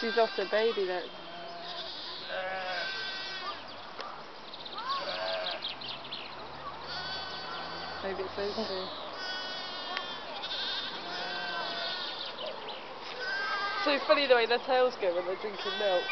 She's lost her baby then. Maybe it's those two. So funny the way their tails go when they're drinking milk.